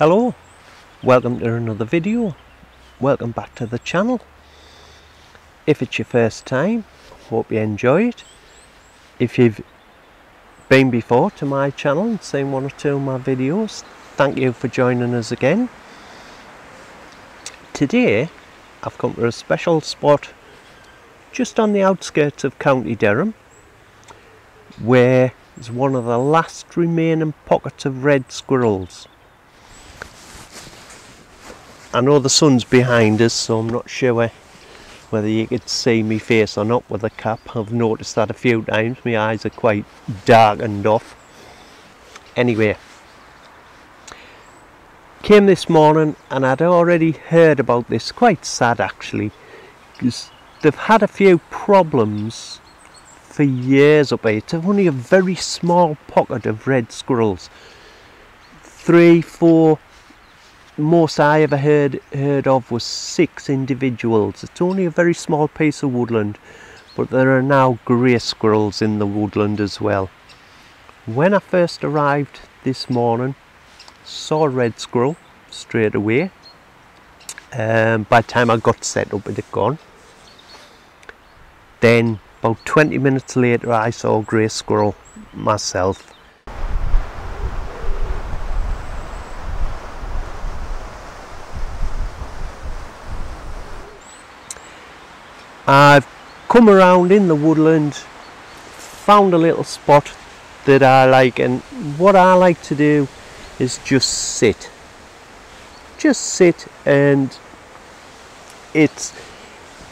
Hello, welcome to another video. Welcome back to the channel. If it's your first time, hope you enjoy it. If you've been before to my channel and seen one or two of my videos, thank you for joining us again. Today, I've come to a special spot just on the outskirts of County Durham where is one of the last remaining pockets of red squirrels. I know the sun's behind us so I'm not sure whether you could see me face or not with the cap. I've noticed that a few times. My eyes are quite darkened off. Anyway, came this morning and I'd already heard about this. Quite sad actually because they've had a few problems for years up here. It's only a very small pocket of red squirrels. Three, four, most I ever heard heard of was six individuals. It's only a very small piece of woodland, but there are now grey squirrels in the woodland as well. When I first arrived this morning, saw a red squirrel straight away. Um, by the time I got set up, it had gone. Then, about 20 minutes later, I saw a grey squirrel myself. I've come around in the woodland, found a little spot that I like and what I like to do is just sit. Just sit and it's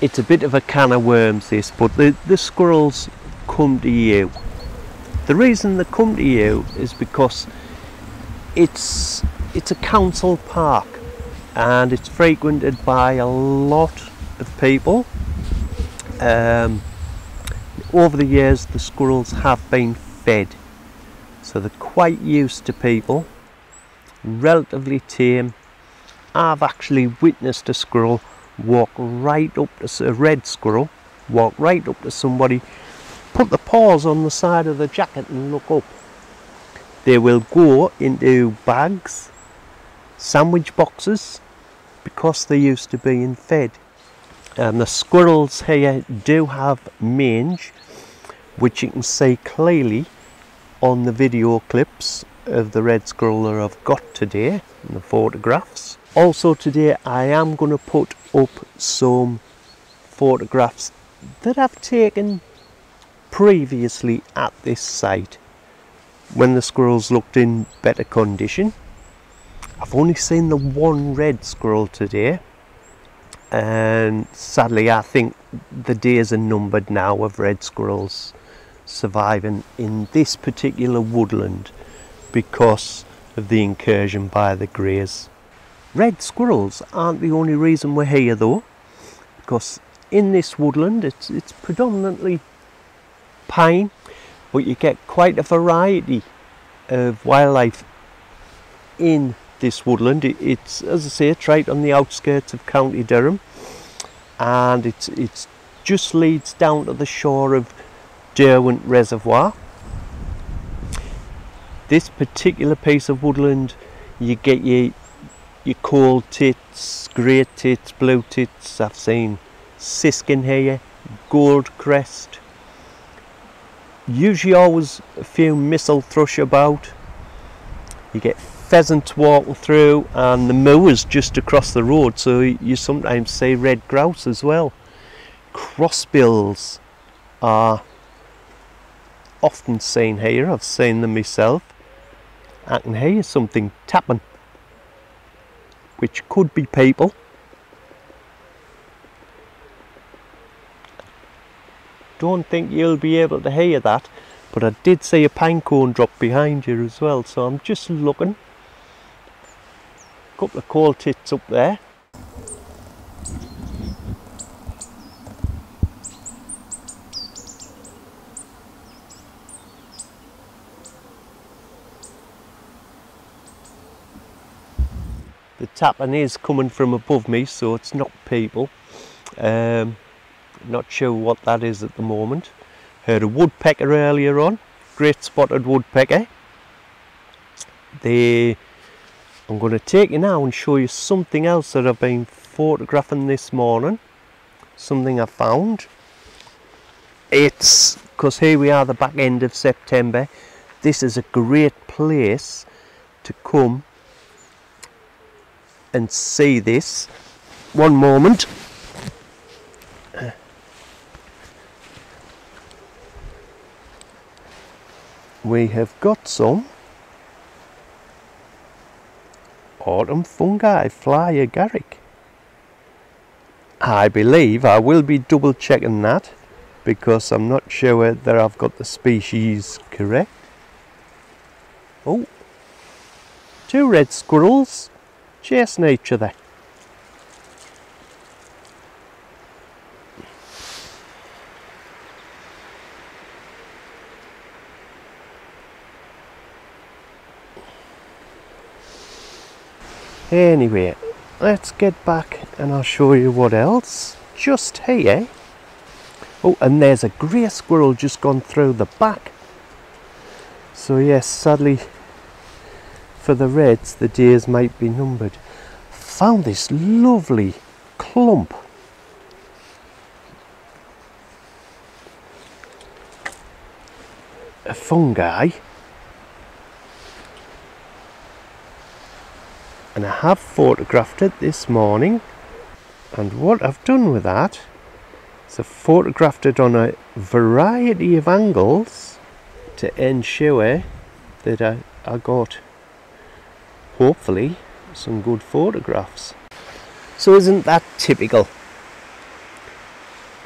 it's a bit of a can of worms this but the, the squirrels come to you. The reason they come to you is because it's it's a council park and it's frequented by a lot of people um, over the years the squirrels have been fed. So they're quite used to people. Relatively tame. I've actually witnessed a squirrel walk right up to a red squirrel walk right up to somebody put the paws on the side of the jacket and look up. They will go into bags sandwich boxes because they're used to being fed and the squirrels here do have mange which you can see clearly on the video clips of the red squirrel that I've got today in the photographs. Also today I am going to put up some photographs that I've taken previously at this site. When the squirrels looked in better condition I've only seen the one red squirrel today and sadly I think the days are numbered now of red squirrels surviving in this particular woodland because of the incursion by the greys. Red squirrels aren't the only reason we're here though because in this woodland it's, it's predominantly pine but you get quite a variety of wildlife in this woodland. it's, as I say, it's right on the outskirts of County Durham and it's, it's just leads down to the shore of Derwent Reservoir. This particular piece of woodland, you get your, your coal tits, great tits, blue tits, I've seen siskin here, gold crest, usually always a few missel thrush about. You get pheasants walking through and the moors just across the road so you sometimes see red grouse as well. Crossbills are often seen here, I've seen them myself. I can hear something tapping which could be people. Don't think you'll be able to hear that but I did see a pine cone drop behind you as well so I'm just looking couple of coal tits up there. The tapping is coming from above me so it's not people. Um, not sure what that is at the moment. Heard a woodpecker earlier on, great spotted woodpecker. They I'm going to take you now and show you something else that I've been photographing this morning. Something I found. It's because here we are the back end of September. This is a great place to come and see this. One moment. We have got some autumn fungi fly agaric. I believe I will be double checking that because I'm not sure that I've got the species correct. Oh, two red squirrels chasing each other. Anyway, let's get back and I'll show you what else. Just here. Eh? Oh, and there's a grey squirrel just gone through the back. So yes, sadly for the reds, the days might be numbered. Found this lovely clump. A fungi and I have photographed it this morning. And what I've done with that is I've photographed it on a variety of angles to ensure that I, I got hopefully some good photographs. So isn't that typical?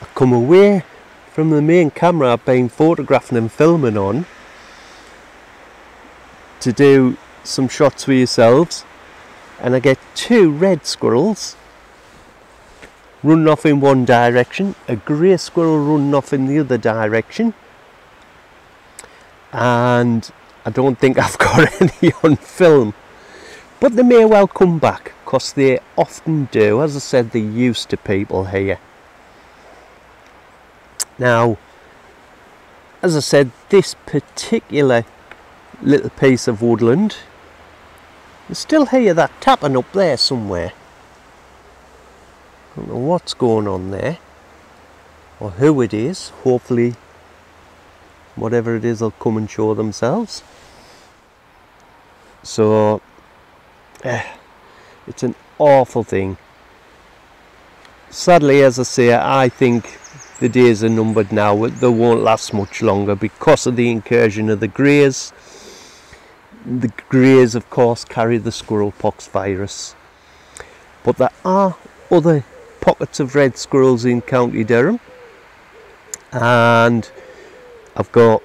I come away from the main camera I've been photographing and filming on to do some shots for yourselves and I get two red squirrels running off in one direction, a grey squirrel running off in the other direction. And I don't think I've got any on film. But they may well come back because they often do. As I said they're used to people here. Now as I said this particular little piece of woodland still hear that tapping up there somewhere. I don't know what's going on there or who it is. Hopefully whatever it is they'll come and show themselves. So eh, it's an awful thing. Sadly as I say I think the days are numbered now. They won't last much longer because of the incursion of the greys the greys of course carry the squirrel pox virus. But there are other pockets of red squirrels in County Durham. And I've got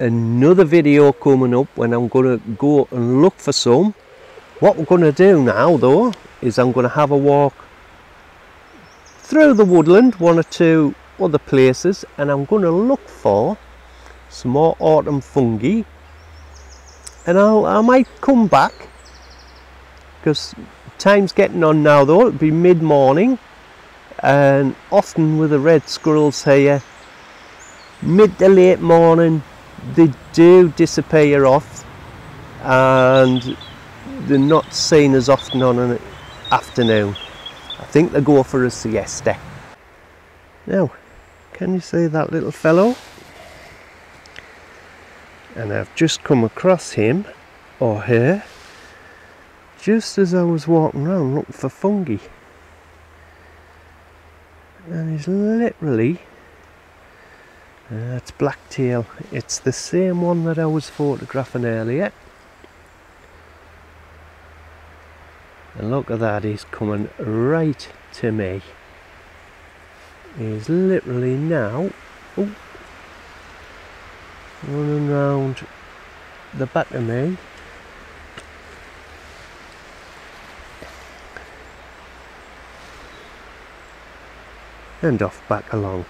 another video coming up when I'm going to go and look for some. What we're going to do now though is I'm going to have a walk through the woodland one or two other places and I'm going to look for some more autumn fungi and I'll, I might come back because time's getting on now though. It'll be mid-morning and often with the red squirrels here mid to late morning they do disappear off and they're not seen as often on an afternoon. I think they go for a siesta. Now can you see that little fellow and I've just come across him or her just as I was walking around looking for fungi. And he's literally uh, that's blacktail it's the same one that I was photographing earlier. And look at that he's coming right to me. He's literally now oh, running round the back of me. And off back along